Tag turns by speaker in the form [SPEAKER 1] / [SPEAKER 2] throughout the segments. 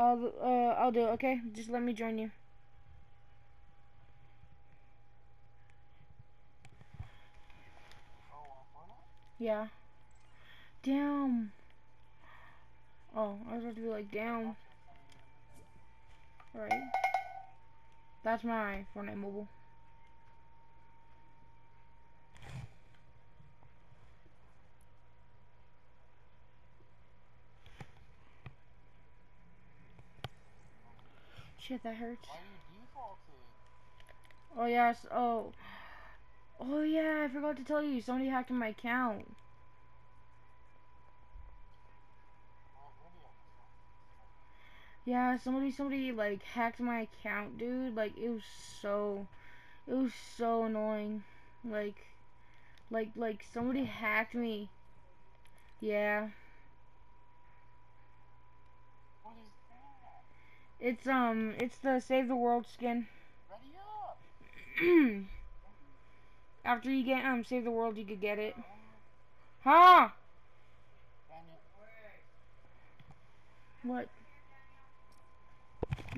[SPEAKER 1] I'll uh I'll do it. Okay, just let me join you. Yeah. Damn. Oh, I was about to be like, damn. Right. That's my Fortnite mobile. Shit, that hurts.
[SPEAKER 2] Why you defaulted?
[SPEAKER 1] Oh yes. Oh. Oh yeah. I forgot to tell you. Somebody hacked my account. Yeah. Somebody. Somebody like hacked my account, dude. Like it was so. It was so annoying. Like. Like like somebody hacked me. Yeah.
[SPEAKER 2] What is that?
[SPEAKER 1] It's um. It's the Save the World skin. After you get um Save the World, you could get it. Huh? What?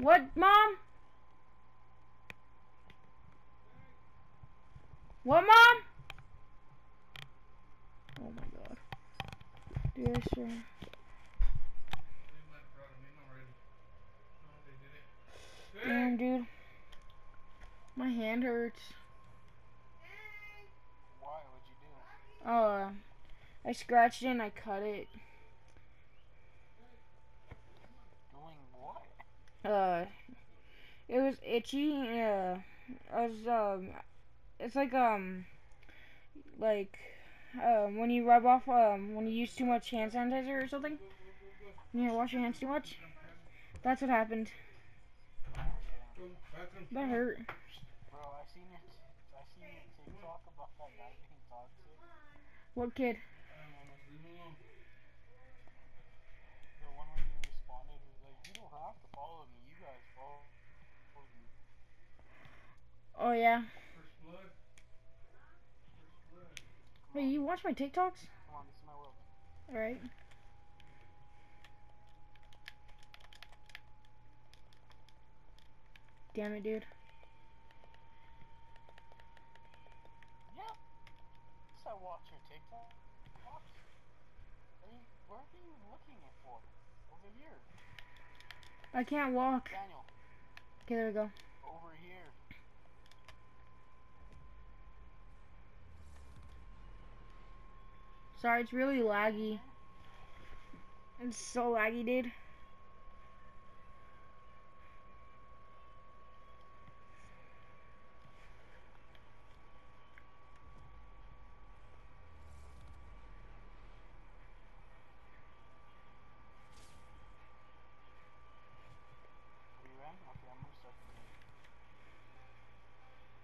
[SPEAKER 1] What, mom? What, mom? Oh my god. Dude, I swear. Damn, dude. My hand hurts.
[SPEAKER 2] why would you do?
[SPEAKER 1] Uh, I scratched it and I cut it.
[SPEAKER 2] Doing what?
[SPEAKER 1] Uh, it was itchy. Uh, I was um, it's like um, like um, when you rub off um, when you use too much hand sanitizer or something. You know, wash your hands too much. That's what happened. That hurt.
[SPEAKER 2] Bro, I seen your, I seen TikTok about that guy being toxic.
[SPEAKER 1] What kid?
[SPEAKER 2] The one when you responded was like, you don't have to follow me, you guys follow follow me.
[SPEAKER 1] Oh yeah. Hey, you watch my TikToks?
[SPEAKER 2] Come on, this is my world.
[SPEAKER 1] All right. Damn it, dude.
[SPEAKER 2] Yes, I watch your TikTok. What? Are you, where are you looking it for? Over here.
[SPEAKER 1] I can't walk.
[SPEAKER 2] Daniel,
[SPEAKER 1] Okay, there we go.
[SPEAKER 2] over here.
[SPEAKER 1] Sorry, it's really laggy. It's so laggy, dude.
[SPEAKER 2] Are you in? Okay, I'm gonna start the game.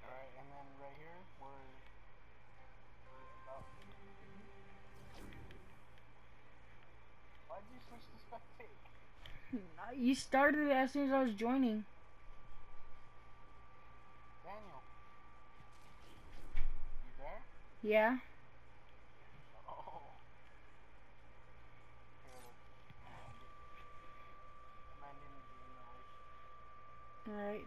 [SPEAKER 2] Alright, and then right here, we're, we're about... Why'd you switch to spectate?
[SPEAKER 1] You started it as soon as I was joining.
[SPEAKER 2] Daniel. You there?
[SPEAKER 1] Yeah.
[SPEAKER 2] Oh. Here, look. Man didn't do no.
[SPEAKER 1] Alright.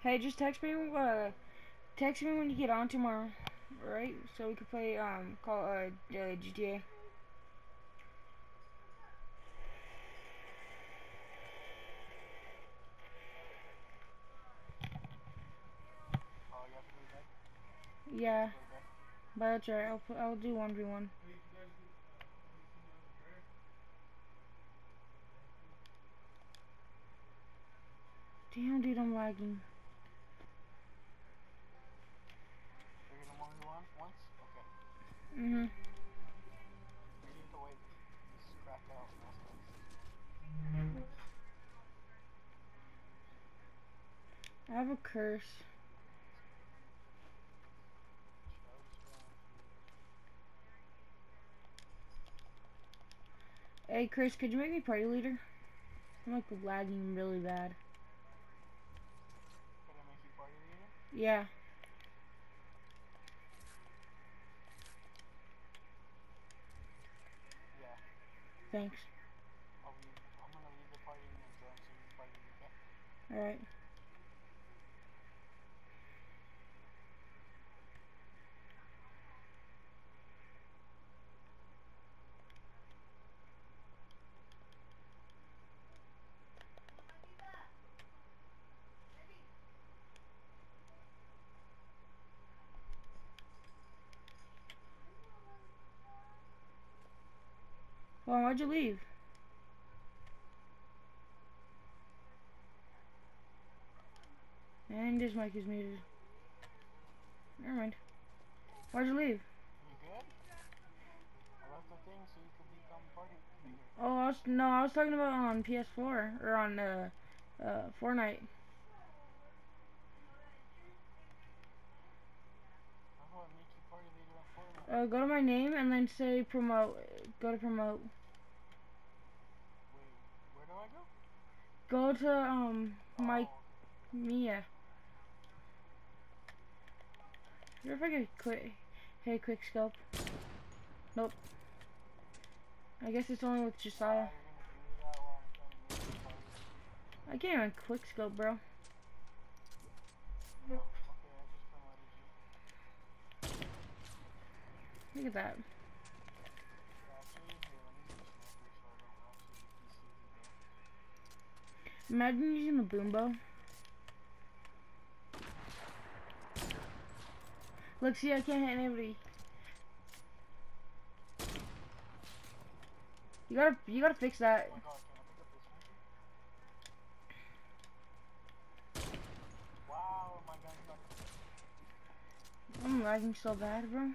[SPEAKER 1] Hey, just text me. Uh, text me when you get on tomorrow. Alright, so we can play um call uh, uh GTA. Yeah, but that's alright. I'll put, I'll do one v one. Damn, dude, I'm lagging.
[SPEAKER 2] You're gonna one v one once? Okay.
[SPEAKER 1] Mhm.
[SPEAKER 2] We need to wait. This is cracked out. That's nice.
[SPEAKER 1] I have a curse. Hey, Chris, could you make me party leader? I'm like lagging really bad.
[SPEAKER 2] Can I make you party leader?
[SPEAKER 1] Yeah. Thanks.
[SPEAKER 2] I'll leave, I'm gonna leave the party and then join so you can party, okay?
[SPEAKER 1] Alright. Why'd you leave? And his mic is muted. Never mind. Why'd you leave? Oh, I was, no, I was talking about on PS4 or on uh, uh, Fortnite? Uh, go to my name and then say promote. Go to promote.
[SPEAKER 2] Wait, where do I go?
[SPEAKER 1] To um my. Mia. Wonder if I could quick, hey, quick scope. Nope. I guess it's only with
[SPEAKER 2] Ah,
[SPEAKER 1] Josiah. I can't even quick scope, bro. Look at that.
[SPEAKER 2] Yeah, actually, here, let me use sniper so I don't actually PC people.
[SPEAKER 1] Imagine using a boom bow. Look, see, I can't hit anybody. You gotta, you gotta fix that. I'm lagging so bad, bro.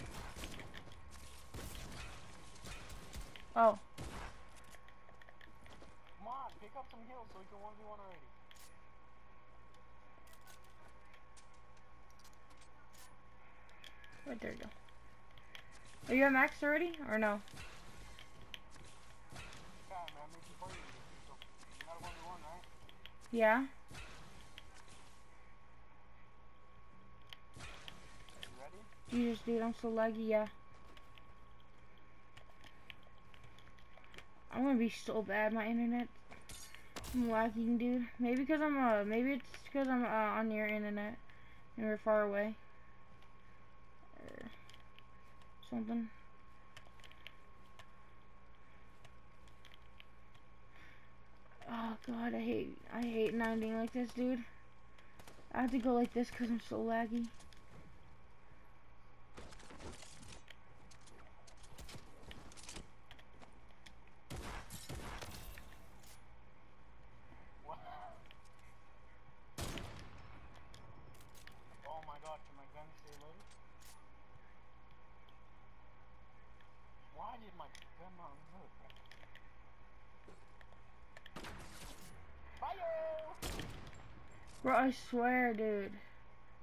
[SPEAKER 1] Oh,
[SPEAKER 2] up some heals so we can 1v1 already.
[SPEAKER 1] right there you go. Are you at max already, or no?
[SPEAKER 2] Yeah, you party leader. So, you got a 1v1, right?
[SPEAKER 1] Yeah.
[SPEAKER 2] You ready?
[SPEAKER 1] Jesus, dude, I'm so laggy. Yeah. I'm gonna be so bad. My internet. I'm lagging, dude. Maybe because I'm uh, maybe it's because I'm uh, on your internet and we're far away. Or something. Oh god, I hate I hate landing like this, dude. I have to go like this because I'm so laggy.
[SPEAKER 2] What? Oh my god, can my gun stay loaded? Why did my gun not reload? Fire!
[SPEAKER 1] Bro, I swear, dude.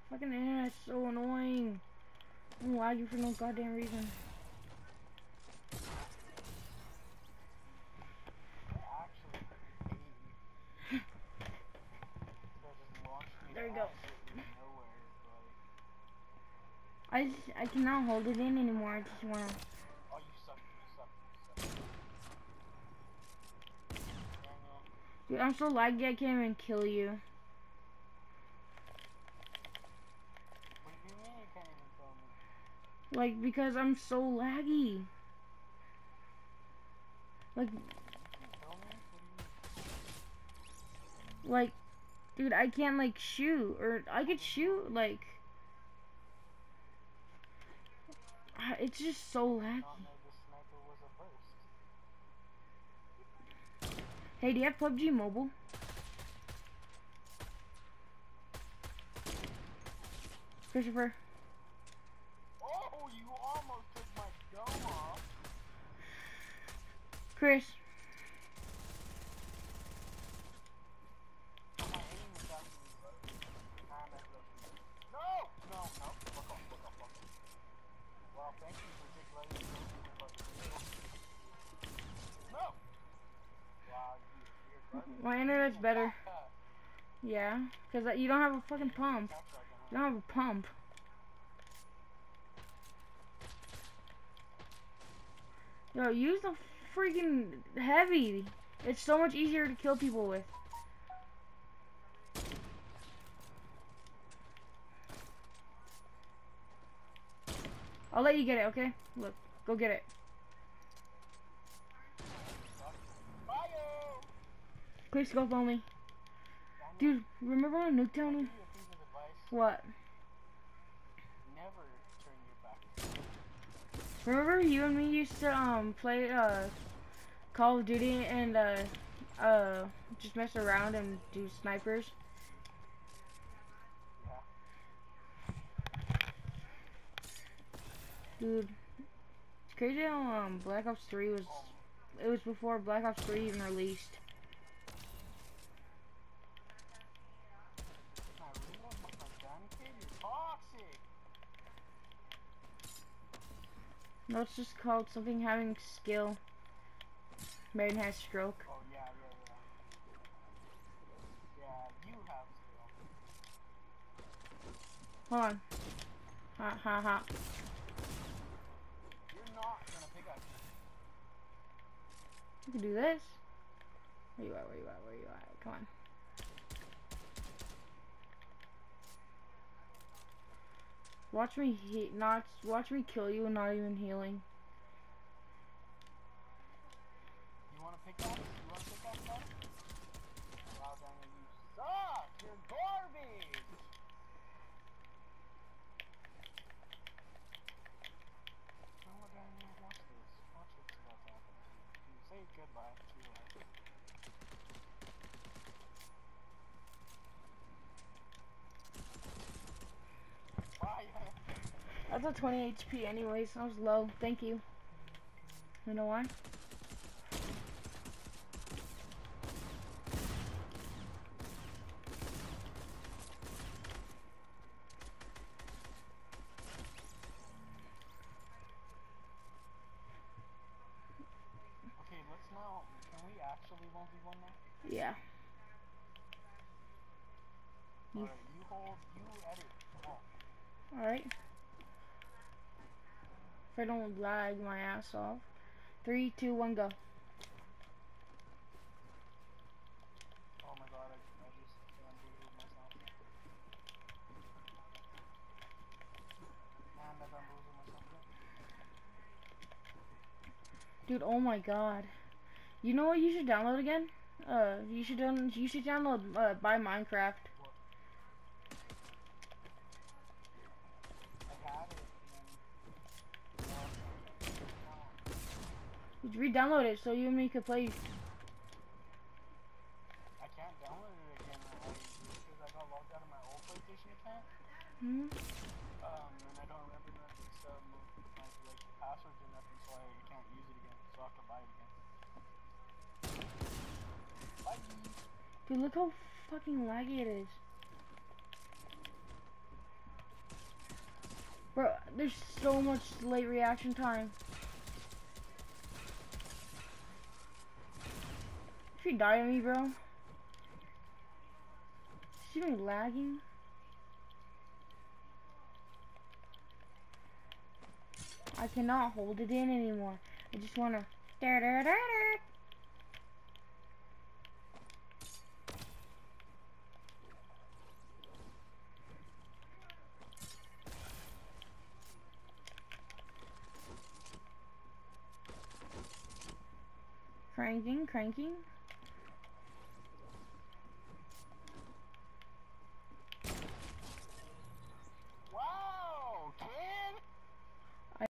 [SPEAKER 1] Fucking internet's so annoying. I'm lagging for no goddamn reason.
[SPEAKER 2] I actually hate you. That just
[SPEAKER 1] There you go.
[SPEAKER 2] absolutely nowhere, like...
[SPEAKER 1] I just, I cannot hold it in anymore. I just wanna.
[SPEAKER 2] Oh, you suck, you suck, you suck.
[SPEAKER 1] Dude, I'm so laggy. I can't even kill you.
[SPEAKER 2] what do you mean you can't even kill me?
[SPEAKER 1] Like because I'm so laggy. Like, like, dude, I can't like shoot or I could shoot like. It's just so laggy. Hey, do you have PUBG Mobile? Christopher.
[SPEAKER 2] Garbage.
[SPEAKER 1] My internet's better.
[SPEAKER 2] Ah,
[SPEAKER 1] Yeah, because you don't have a fucking pump. You don't have a pump. Yo, use the freaking heavy. It's so much easier to kill people with. I'll let you get it, okay? Look, go get it. Quick scope only. Dude, remember on Nuketown?
[SPEAKER 2] give you a piece of advice.
[SPEAKER 1] What?
[SPEAKER 2] Never turn your back.
[SPEAKER 1] Remember you and me used to um play uh Call of Duty and uh uh just mess around and do snipers? Dude, it's crazy how um Black Ops 3 was it was before Black Ops 3 even released. No, it's just called something having skill. Maiden has stroke.
[SPEAKER 2] Oh yeah, yeah, yeah. Yeah, you have skill.
[SPEAKER 1] Hold on. Ha ha ha.
[SPEAKER 2] You're not gonna pick up.
[SPEAKER 1] You can do this. Where you at? Where you at? Where you at? Come on. Watch me he not watch me kill you and not even healing.
[SPEAKER 2] You wanna pick up? You wanna pick up stuff? Wow, Daniel, you suck! What, Daniel? Watch this. Watch to. You say goodbye to your life.
[SPEAKER 1] Was at 20 HP anyways. I was low. Thank you. You know why?
[SPEAKER 2] Okay, let's now. Can we actually 1v1 now?
[SPEAKER 1] Yeah.
[SPEAKER 2] Alright.
[SPEAKER 1] If I don't lag my ass off. Three, two, one, go.
[SPEAKER 2] Oh.
[SPEAKER 1] Dude, oh my god. You know what you should download again? Uh, you should down you should download uh, buy Minecraft. You re-download it so you and me could play.
[SPEAKER 2] I can't download it again I, because I got logged out of my old PlayStation account.
[SPEAKER 1] Hmm?
[SPEAKER 2] Um, and I don't remember nothing, so like, like passwords or nothing, so I can't use it again. So I have to buy it again. Bye.
[SPEAKER 1] Dude, look how fucking laggy it is. Bro, there's so much late reaction time. If you die on me, bro. See me lagging? I cannot hold it in anymore. I just wanna. Cranking, cranking.